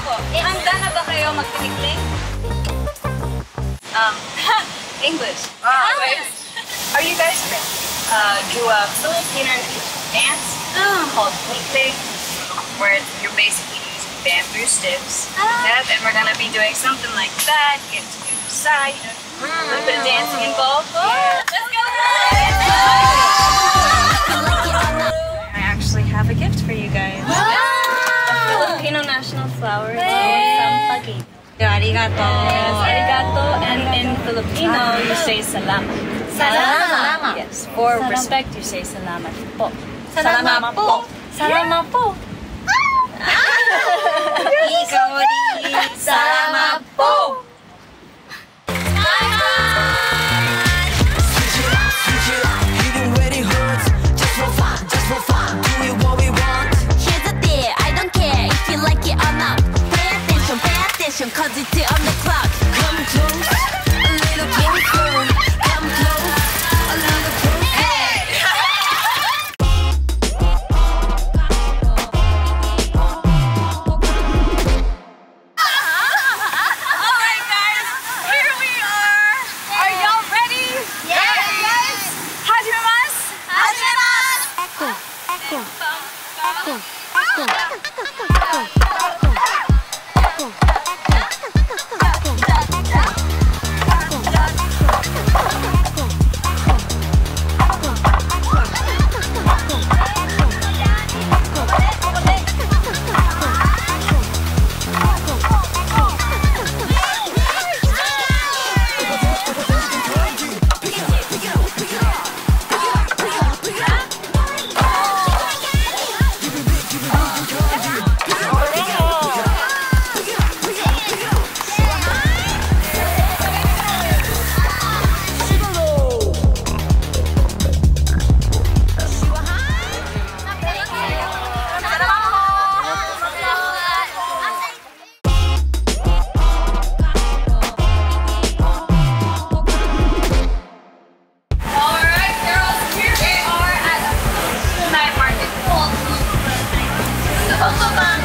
ka po. Eh, handa na ba kayo magtinikling? Um, English. Ah, ah, English. Are you guys ready? Uh, do a Filipino dance oh. called Plikpik, where you're basically using bamboo sticks. Ah. Yep, and we're gonna be doing something like that. Get to the side. A little bit of dancing involved. Oh, let's go! I sampaguita. Arigato. Yes, arigato. And in Filipino, ah. you say salamat. Salamat. Yes. For respect, you say salamat po. Salamat po. Salamat po. Ikaw rin. cause it's on the clock. The Okoban